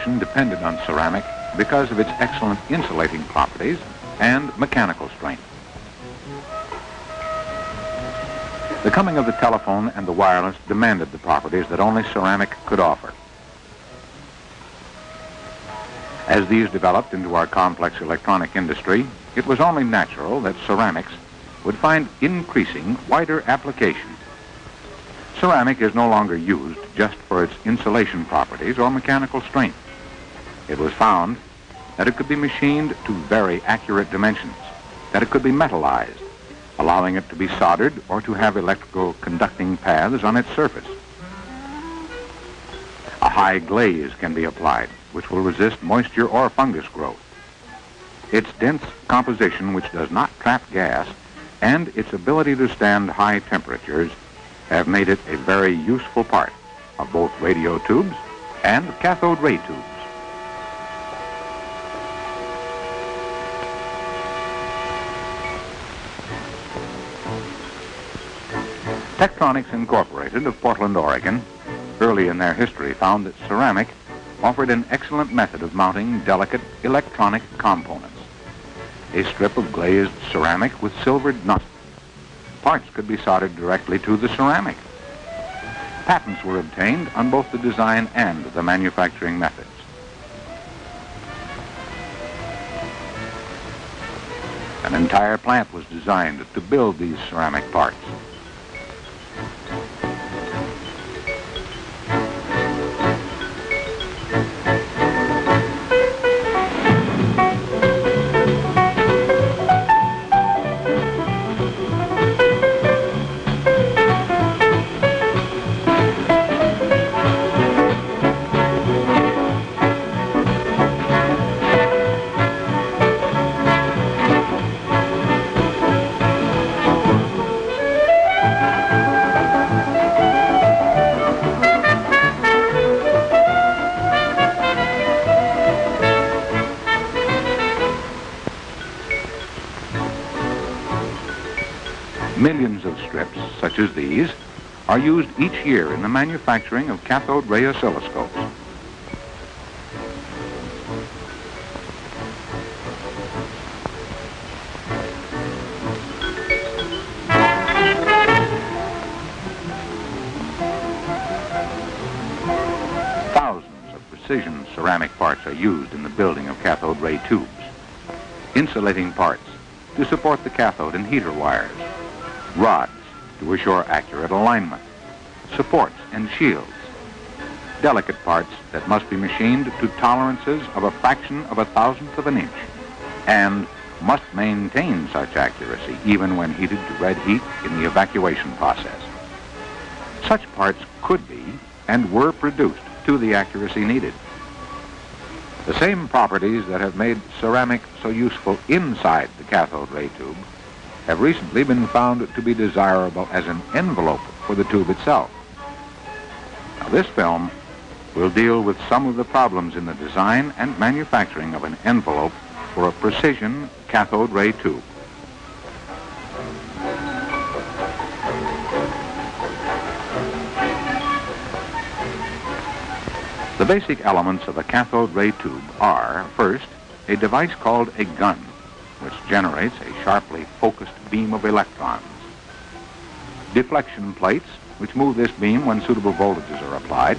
distribution depended on ceramic because of its excellent insulating properties and mechanical strength. The coming of the telephone and the wireless demanded the properties that only ceramic could offer. As these developed into our complex electronic industry, it was only natural that ceramics would find increasing wider application. Ceramic is no longer used just for its insulation properties or mechanical strength. It was found that it could be machined to very accurate dimensions, that it could be metallized, allowing it to be soldered or to have electrical conducting paths on its surface. A high glaze can be applied, which will resist moisture or fungus growth. Its dense composition, which does not trap gas, and its ability to stand high temperatures have made it a very useful part of both radio tubes and cathode ray tubes. Tektronix Incorporated of Portland, Oregon, early in their history found that ceramic offered an excellent method of mounting delicate electronic components. A strip of glazed ceramic with silvered nuts. Parts could be soldered directly to the ceramic. Patents were obtained on both the design and the manufacturing methods. An entire plant was designed to build these ceramic parts. Millions of strips, such as these, are used each year in the manufacturing of cathode ray oscilloscopes. Thousands of precision ceramic parts are used in the building of cathode ray tubes. Insulating parts to support the cathode and heater wires rods to assure accurate alignment, supports and shields, delicate parts that must be machined to tolerances of a fraction of a thousandth of an inch, and must maintain such accuracy even when heated to red heat in the evacuation process. Such parts could be and were produced to the accuracy needed. The same properties that have made ceramic so useful inside the cathode ray tube have recently been found to be desirable as an envelope for the tube itself. Now, this film will deal with some of the problems in the design and manufacturing of an envelope for a precision cathode ray tube. The basic elements of a cathode ray tube are, first, a device called a gun, which generates a sharply focused beam of electrons. Deflection plates, which move this beam when suitable voltages are applied.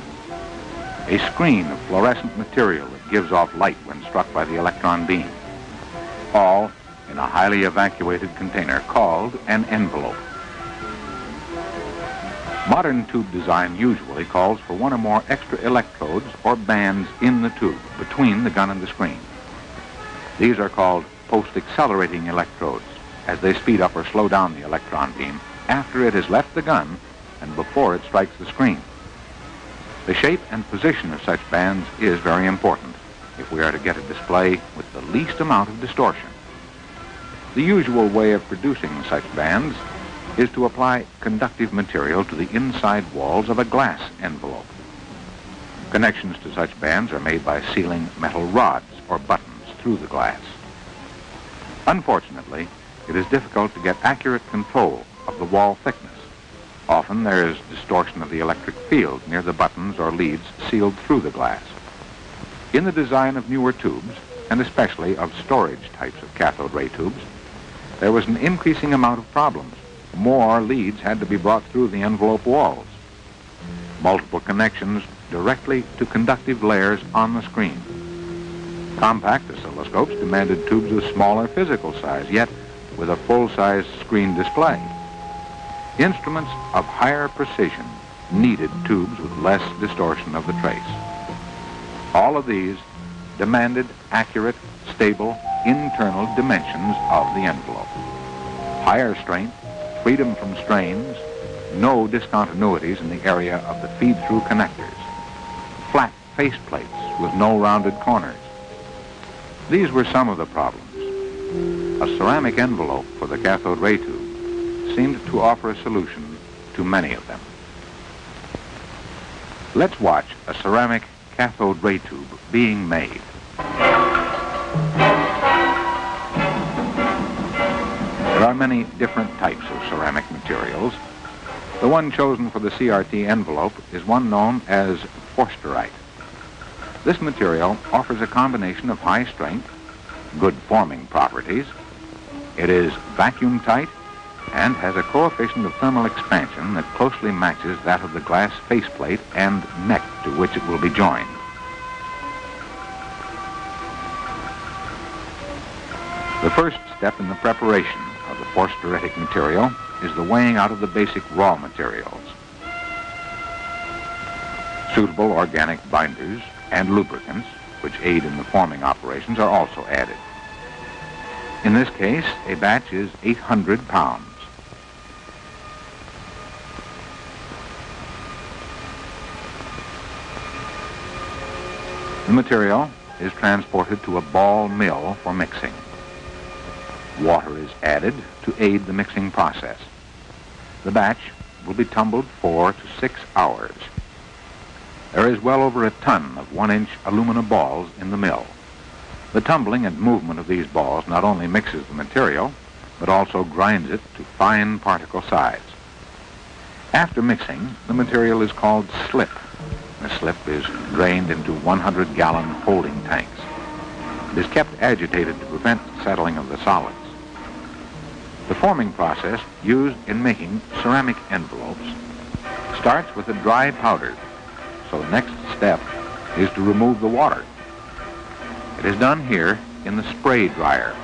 A screen of fluorescent material that gives off light when struck by the electron beam. All in a highly evacuated container called an envelope. Modern tube design usually calls for one or more extra electrodes or bands in the tube between the gun and the screen. These are called post-accelerating electrodes as they speed up or slow down the electron beam after it has left the gun and before it strikes the screen. The shape and position of such bands is very important if we are to get a display with the least amount of distortion. The usual way of producing such bands is to apply conductive material to the inside walls of a glass envelope. Connections to such bands are made by sealing metal rods or buttons through the glass. Unfortunately, it is difficult to get accurate control of the wall thickness. Often there is distortion of the electric field near the buttons or leads sealed through the glass. In the design of newer tubes, and especially of storage types of cathode ray tubes, there was an increasing amount of problems. More leads had to be brought through the envelope walls. Multiple connections directly to conductive layers on the screen. Compact oscilloscopes demanded tubes of smaller physical size, yet with a full-size screen display. Instruments of higher precision needed tubes with less distortion of the trace. All of these demanded accurate, stable, internal dimensions of the envelope. Higher strength, freedom from strains, no discontinuities in the area of the feed-through connectors, flat face plates with no rounded corners. These were some of the problems. A ceramic envelope for the cathode ray tube seemed to offer a solution to many of them. Let's watch a ceramic cathode ray tube being made. There are many different types of ceramic materials. The one chosen for the CRT envelope is one known as forsterite. This material offers a combination of high strength, good forming properties. It is vacuum tight and has a coefficient of thermal expansion that closely matches that of the glass faceplate and neck to which it will be joined. The first step in the preparation of the forsteritic material is the weighing out of the basic raw materials. Suitable organic binders and lubricants, which aid in the forming operations, are also added. In this case, a batch is 800 pounds. The material is transported to a ball mill for mixing. Water is added to aid the mixing process. The batch will be tumbled four to six hours. There is well over a ton of one-inch aluminum balls in the mill. The tumbling and movement of these balls not only mixes the material, but also grinds it to fine particle size. After mixing, the material is called slip. The slip is drained into 100-gallon holding tanks. It is kept agitated to prevent settling of the solids. The forming process used in making ceramic envelopes starts with a dry powder, so the next step is to remove the water. It is done here in the spray dryer.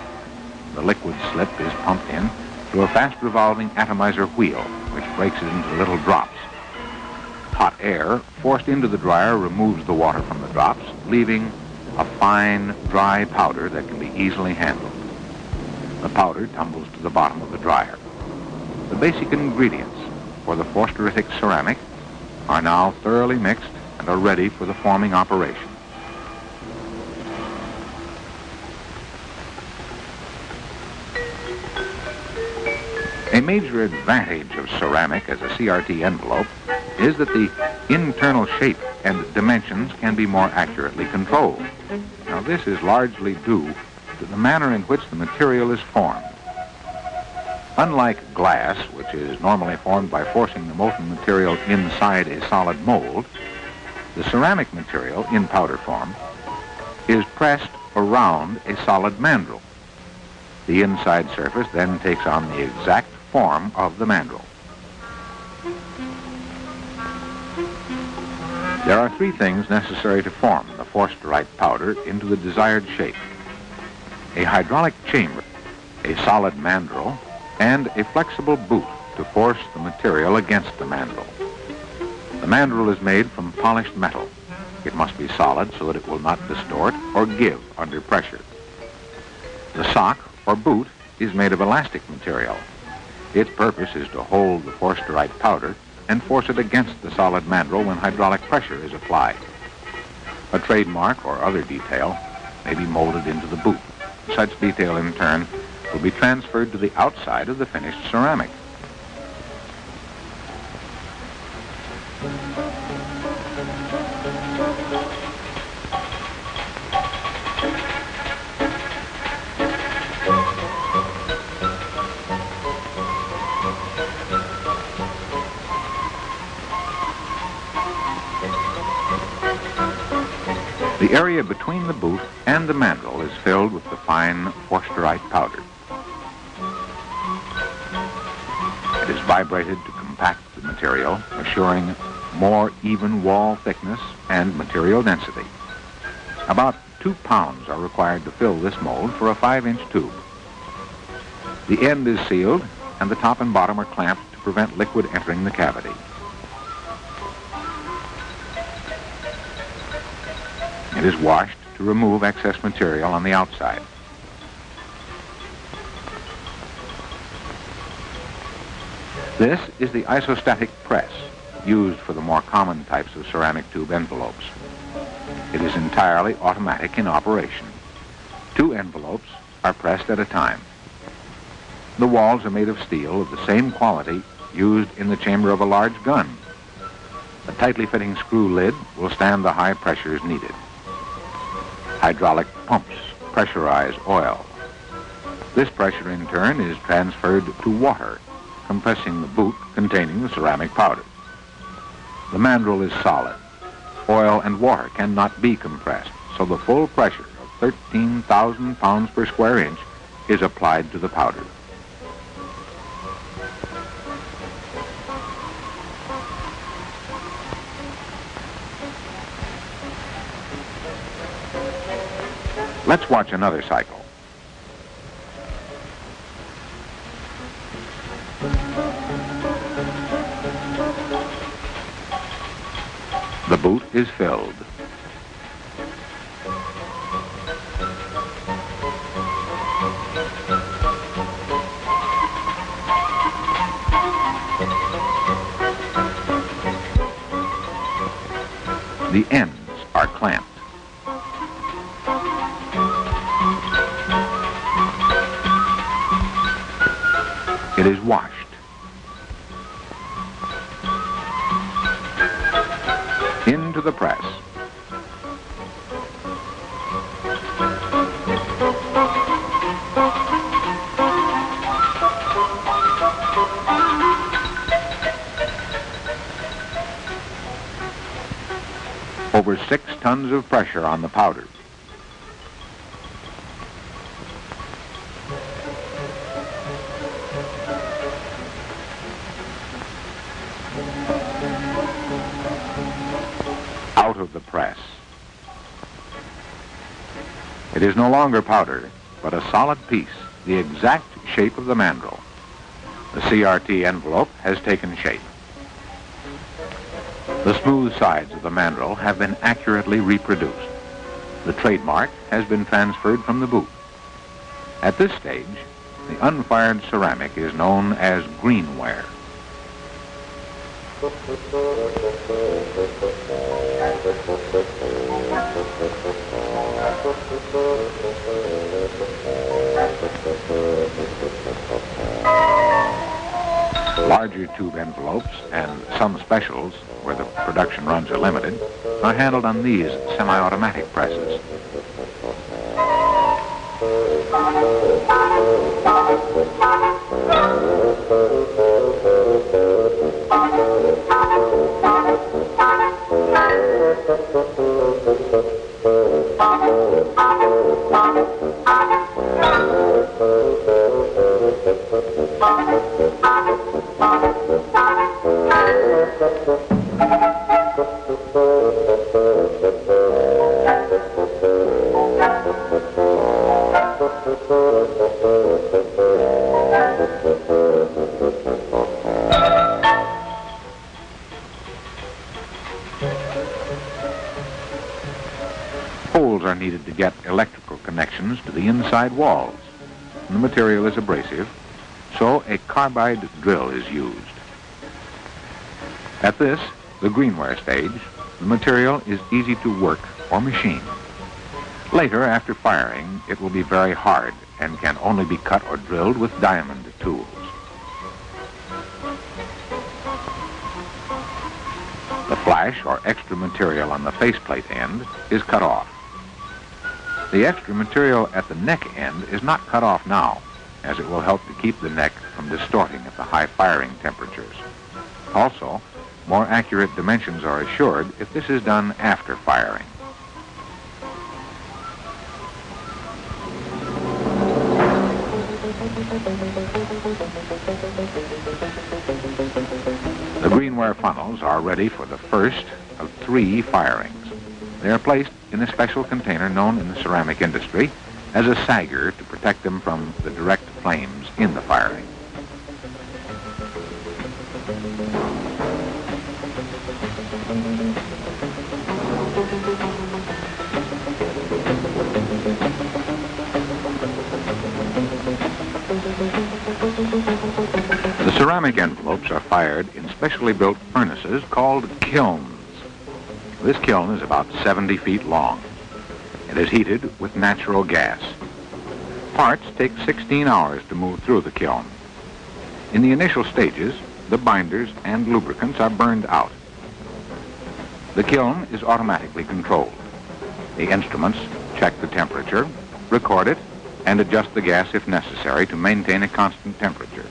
The liquid slip is pumped in through a fast revolving atomizer wheel, which breaks it into little drops. Hot air forced into the dryer removes the water from the drops, leaving a fine, dry powder that can be easily handled. The powder tumbles to the bottom of the dryer. The basic ingredients for the forsteritic ceramic are now thoroughly mixed are ready for the forming operation. A major advantage of ceramic as a CRT envelope is that the internal shape and dimensions can be more accurately controlled. Now this is largely due to the manner in which the material is formed. Unlike glass, which is normally formed by forcing the molten material inside a solid mold, the ceramic material in powder form is pressed around a solid mandrel. The inside surface then takes on the exact form of the mandrel. There are three things necessary to form the forsterite powder into the desired shape a hydraulic chamber, a solid mandrel, and a flexible boot to force the material against the mandrel. The mandrel is made from polished metal. It must be solid so that it will not distort or give under pressure. The sock or boot is made of elastic material. Its purpose is to hold the forsterite powder and force it against the solid mandrel when hydraulic pressure is applied. A trademark or other detail may be molded into the boot. Such detail, in turn, will be transferred to the outside of the finished ceramic. Is filled with the fine forsterite powder. It is vibrated to compact the material, assuring more even wall thickness and material density. About two pounds are required to fill this mold for a five-inch tube. The end is sealed and the top and bottom are clamped to prevent liquid entering the cavity. It is washed to remove excess material on the outside. This is the isostatic press used for the more common types of ceramic tube envelopes. It is entirely automatic in operation. Two envelopes are pressed at a time. The walls are made of steel of the same quality used in the chamber of a large gun. A tightly fitting screw lid will stand the high pressures needed. Hydraulic pumps pressurize oil. This pressure in turn is transferred to water, compressing the boot containing the ceramic powder. The mandrel is solid. Oil and water cannot be compressed, so the full pressure of 13,000 pounds per square inch is applied to the powder. Let's watch another cycle. The boot is filled. The ends are clamped. Over six tons of pressure on the powder. out of the press. It is no longer powder, but a solid piece, the exact shape of the mandrel. The CRT envelope has taken shape. Smooth sides of the mandrel have been accurately reproduced. The trademark has been transferred from the boot. At this stage, the unfired ceramic is known as greenware. Larger tube envelopes and some specials, where the production runs are limited, are handled on these semi-automatic presses. Holes are needed to get electrical connections to the inside walls. The material is abrasive, so a carbide drill is used. At this, the greenware stage, the material is easy to work or machine. Later, after firing, it will be very hard and can only be cut or drilled with diamond tools. The flash or extra material on the faceplate end is cut off. The extra material at the neck end is not cut off now, as it will help to keep the neck from distorting at the high firing temperatures. Also, more accurate dimensions are assured if this is done after firing. The greenware funnels are ready for the first of three firings. They are placed in a special container known in the ceramic industry as a sagger to protect them from the direct in the firing. The ceramic envelopes are fired in specially built furnaces called kilns. This kiln is about 70 feet long. It is heated with natural gas. Parts take 16 hours to move through the kiln. In the initial stages, the binders and lubricants are burned out. The kiln is automatically controlled. The instruments check the temperature, record it, and adjust the gas if necessary to maintain a constant temperature.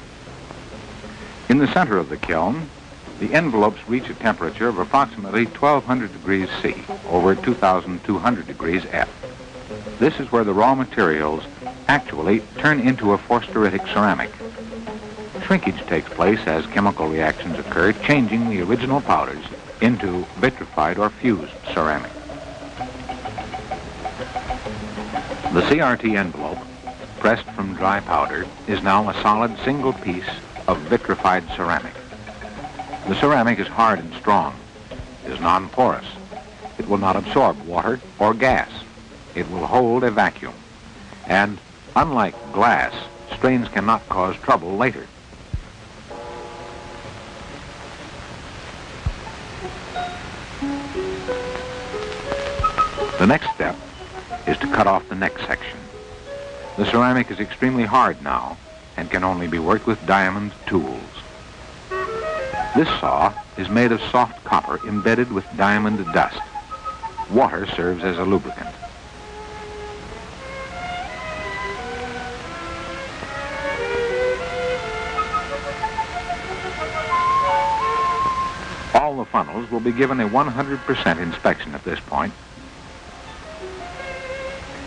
In the center of the kiln, the envelopes reach a temperature of approximately 1200 degrees C over 2200 degrees F. This is where the raw materials actually turn into a forsteritic ceramic. Shrinkage takes place as chemical reactions occur, changing the original powders into vitrified or fused ceramic. The CRT envelope, pressed from dry powder, is now a solid single piece of vitrified ceramic. The ceramic is hard and strong, is non-porous. It will not absorb water or gas. It will hold a vacuum. And unlike glass, strains cannot cause trouble later. The next step is to cut off the neck section. The ceramic is extremely hard now and can only be worked with diamond tools. This saw is made of soft copper embedded with diamond dust. Water serves as a lubricant. Funnels will be given a 100% inspection at this point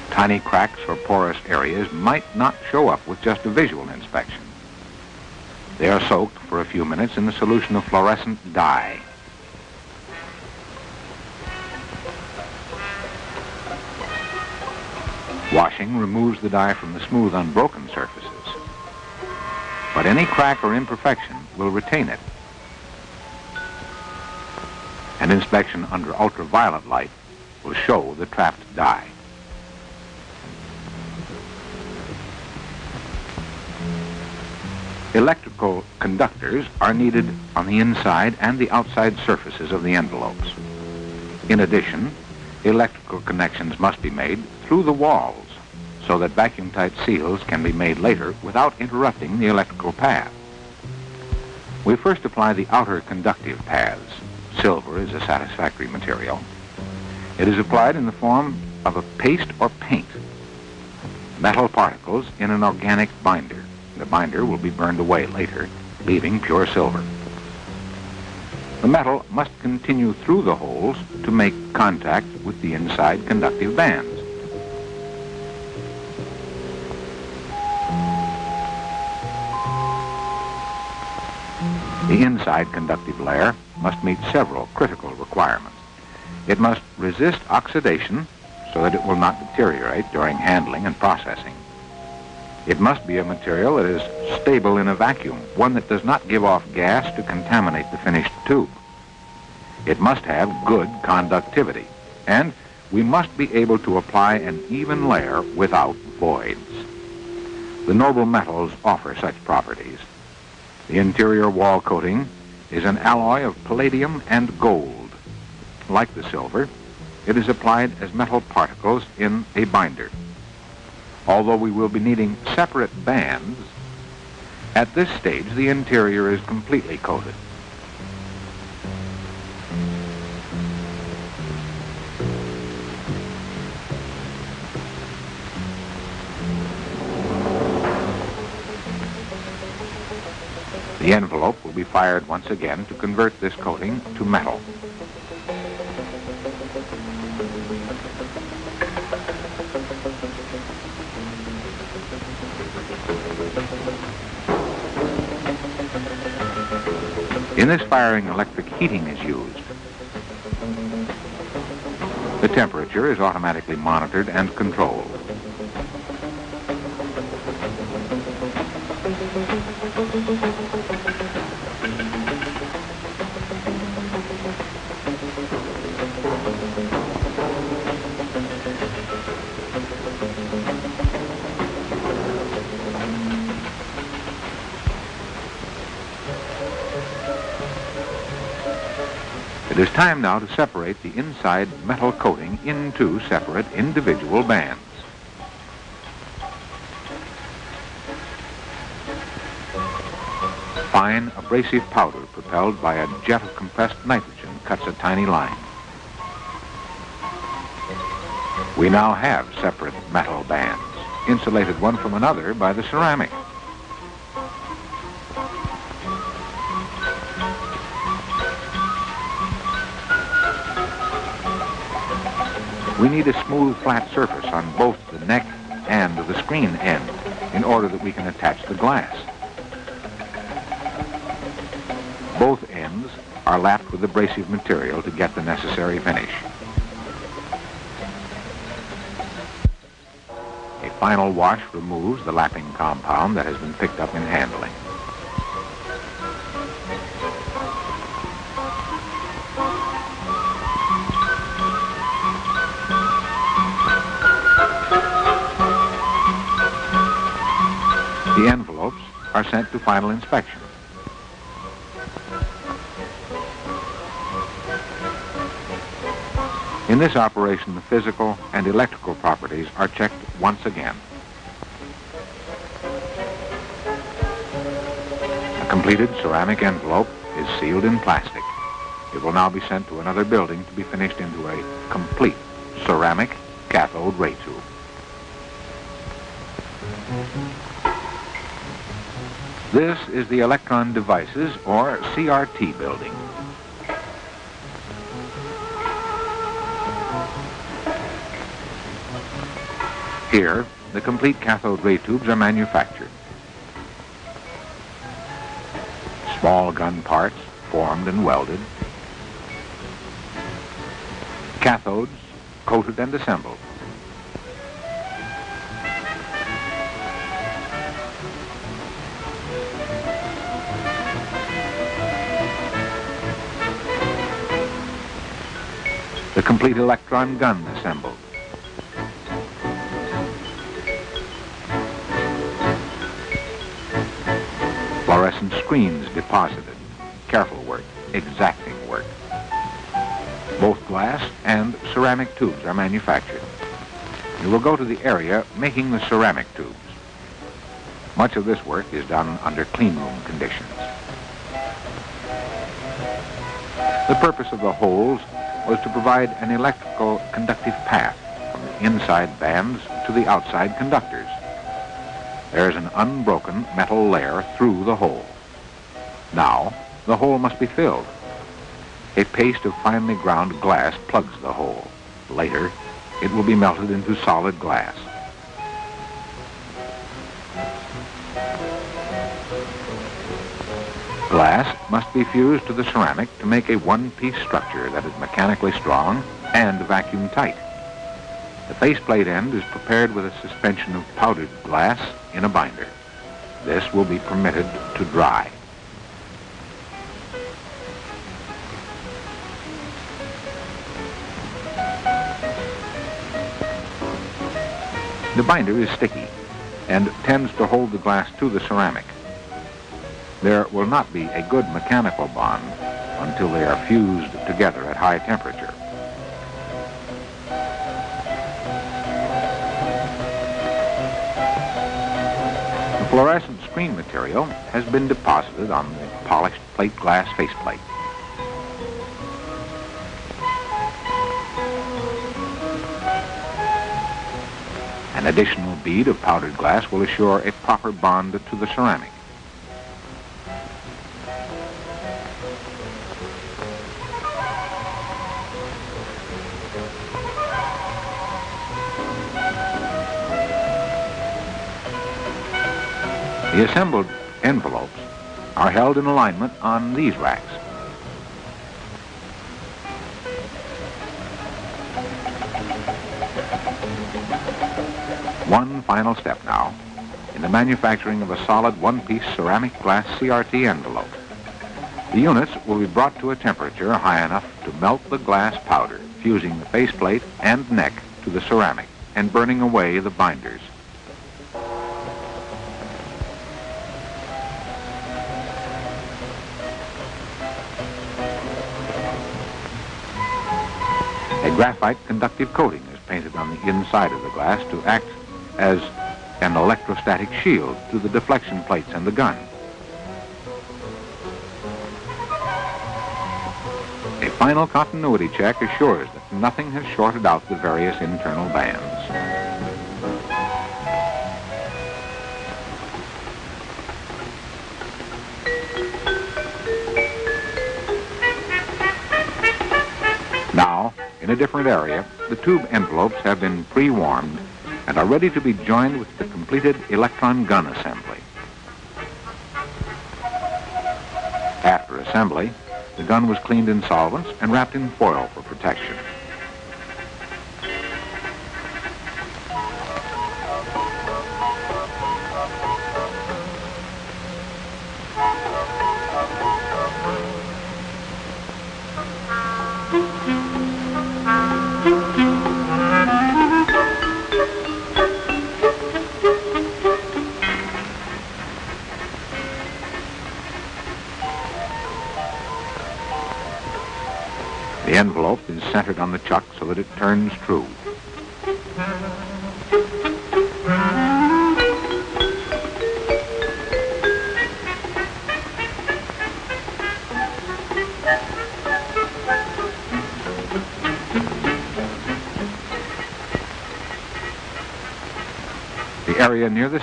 Tiny cracks or porous areas might not show up with just a visual inspection. They are soaked for a few minutes in a solution of fluorescent dye. Washing removes the dye from the smooth, unbroken surfaces. But any crack or imperfection will retain it. An inspection under ultraviolet light will show the trapped dye. Electrical conductors are needed on the inside and the outside surfaces of the envelopes. In addition, electrical connections must be made through the walls so that vacuum-tight seals can be made later without interrupting the electrical path. We first apply the outer conductive paths. Silver is a satisfactory material. It is applied in the form of a paste or paint. Metal particles in an organic binder. The binder will be burned away later, leaving pure silver. The metal must continue through the holes to make contact with the inside conductive bands. The inside conductive layer must meet several critical requirements. It must resist oxidation so that it will not deteriorate during handling and processing. It must be a material that is stable in a vacuum, one that does not give off gas to contaminate the finished tube. It must have good conductivity, and we must be able to apply an even layer without voids. The noble metals offer such properties. The interior wall coating is an alloy of palladium and gold. Like the silver, it is applied as metal particles in a binder although we will be needing separate bands, at this stage the interior is completely coated. The envelope will be fired once again to convert this coating to metal. In this firing, electric heating is used. The temperature is automatically monitored and controlled. It is time now to separate the inside metal coating into separate individual bands. Fine abrasive powder propelled by a jet of compressed nitrogen cuts a tiny line. We now have separate metal bands, insulated one from another by the ceramic. We need a smooth, flat surface on both the neck and the screen end in order that we can attach the glass. Both ends are lapped with abrasive material to get the necessary finish. A final wash removes the lapping compound that has been picked up in handling. The envelopes are sent to final inspection. In this operation, the physical and electrical properties are checked once again. A completed ceramic envelope is sealed in plastic. It will now be sent to another building to be finished into a complete ceramic cathode ray tube. This is the Electron Devices, or CRT building. Here, the complete cathode ray tubes are manufactured. Small gun parts formed and welded. Cathodes coated and assembled. The complete electron gun assembled. Screens deposited. Careful work, exacting work. Both glass and ceramic tubes are manufactured. We will go to the area making the ceramic tubes. Much of this work is done under clean room conditions. The purpose of the holes was to provide an electrical conductive path from the inside bands to the outside conductors. There is an unbroken metal layer through the hole. Now, the hole must be filled. A paste of finely ground glass plugs the hole. Later, it will be melted into solid glass. Glass must be fused to the ceramic to make a one-piece structure that is mechanically strong and vacuum tight. The faceplate end is prepared with a suspension of powdered glass in a binder. This will be permitted to dry. The binder is sticky and tends to hold the glass to the ceramic. There will not be a good mechanical bond until they are fused together at high temperature. The fluorescent screen material has been deposited on the polished plate glass faceplate. An additional bead of powdered glass will assure a proper bond to the ceramic. The assembled envelopes are held in alignment on these racks. One final step now in the manufacturing of a solid one-piece ceramic glass CRT envelope. The units will be brought to a temperature high enough to melt the glass powder, fusing the faceplate and neck to the ceramic and burning away the binders. A graphite conductive coating is painted on the inside of the glass to act as an electrostatic shield to the deflection plates and the gun. A final continuity check assures that nothing has shorted out the various internal bands. Now, in a different area, the tube envelopes have been pre-warmed and are ready to be joined with the completed electron gun assembly. After assembly, the gun was cleaned in solvents and wrapped in foil for protection.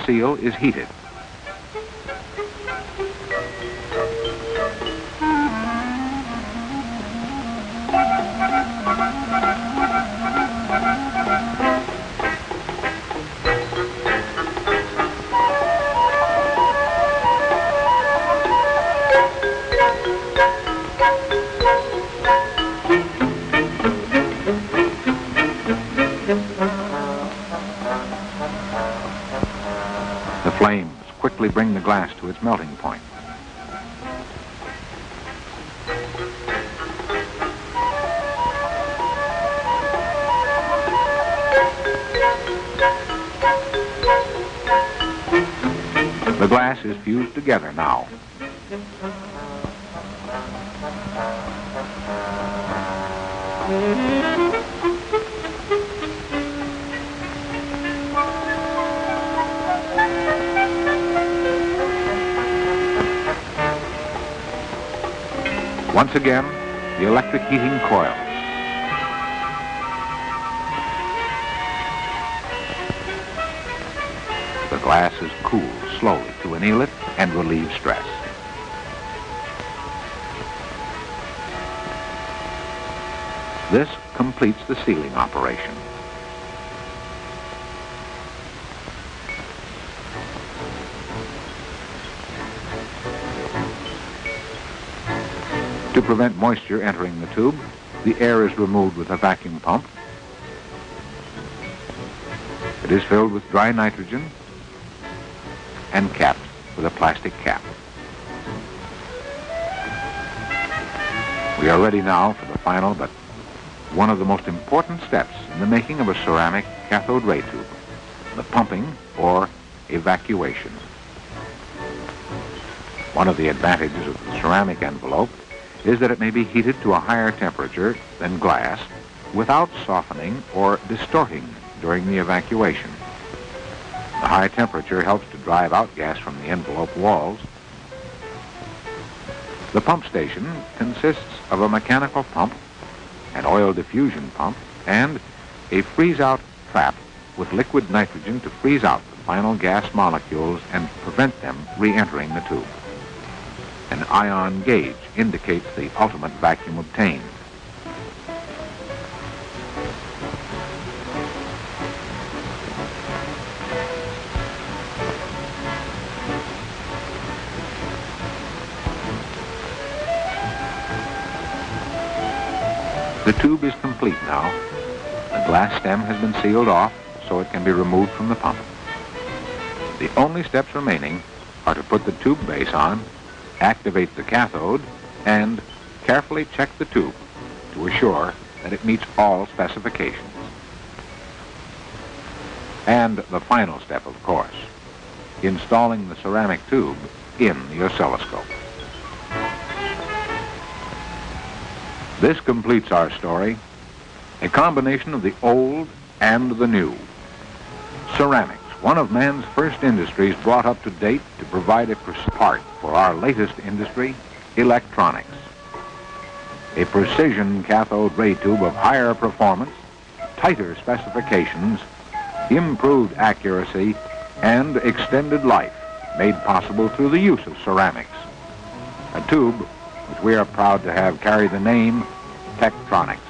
Seal is heated. Once again, the electric heating coils. The glass is cooled slowly to anneal it and relieve stress. This completes the sealing operation. To prevent moisture entering the tube, the air is removed with a vacuum pump. It is filled with dry nitrogen and capped with a plastic cap. We are ready now for the final but one of the most important steps in the making of a ceramic cathode ray tube, the pumping or evacuation. One of the advantages of the ceramic envelope is that it may be heated to a higher temperature than glass without softening or distorting during the evacuation. The high temperature helps to drive out gas from the envelope walls. The pump station consists of a mechanical pump, an oil diffusion pump, and a freeze-out trap with liquid nitrogen to freeze out the final gas molecules and prevent them re-entering the tube. An ion gauge indicates the ultimate vacuum obtained. The tube is complete now. The glass stem has been sealed off so it can be removed from the pump. The only steps remaining are to put the tube base on activate the cathode, and carefully check the tube to assure that it meets all specifications. And the final step, of course, installing the ceramic tube in the oscilloscope. This completes our story, a combination of the old and the new. Ceramics, one of man's first industries brought up to date to provide a part for our latest industry, electronics. A precision cathode ray tube of higher performance, tighter specifications, improved accuracy, and extended life made possible through the use of ceramics. A tube which we are proud to have carry the name Tektronix.